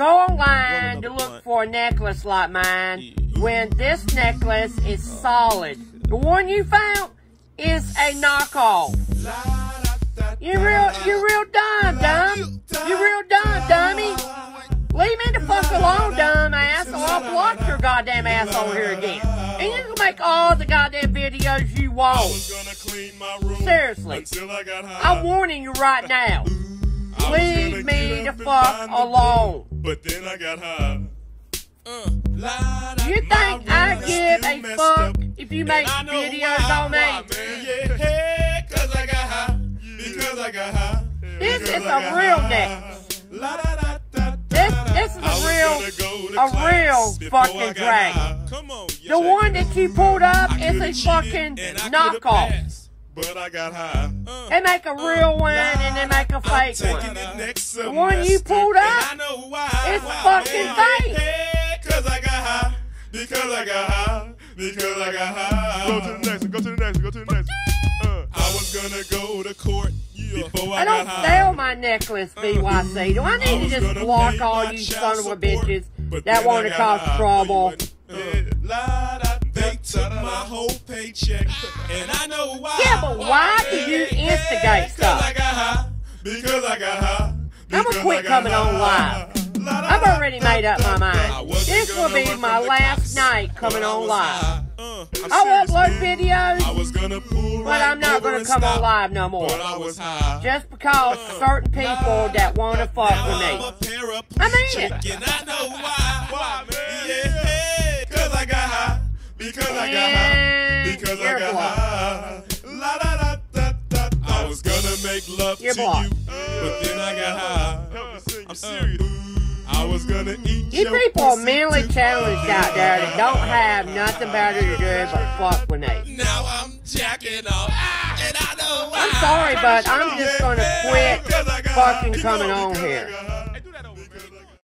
go online to look for a necklace like mine when this necklace is solid. The one you found is a knockoff. You real, you real dumb, dumb. You real dumb, dummy. Leave me the fuck alone, dumb ass, or I'll block your goddamn ass over here again. And you can make all the goddamn videos you want. Seriously. I'm warning you right now. Leave me the fuck alone. But then I got high. Uh, you think I give a fuck if you make videos on me? Yeah, cause I got high. Because I got high. This is a real necklace. This, this is a real, a real fucking drag. The one that you pulled up is a fucking knockoff. But I got high. They make a real uh, one and they make a fake one. The one you pulled up is fucking fake. Cause I got high. Because I got high. Because I got high. Go to the next one. Go to the next one. Go to the next one. Uh, I was gonna go to court. Before I, I don't sell my necklace, uh. BYC. Do I need to just block all you son of a bitches that want to cause trouble? They uh, took my whole paycheck, and I know why. Yeah, but why do you instigate stuff? Because I got high. Because I got high. I'm gonna quit coming on live. I've already made up my mind. This will be my last night coming on live. Uh, I'll upload videos, but I'm not gonna come on live no more. Just because certain people that wanna fuck with me. I mean it. I got high. Because I got high. La da da da da. I was gonna make love You're to blocked. you, but then I got high. I'm uh-uh. serious. I was gonna eat You your people are mentally challenged out there that don't have nothing better to do but fuck with me. Now I'm jacking off, and I know why. I'm sorry, but I'm just gonna quit Because I got fucking coming on here. got high.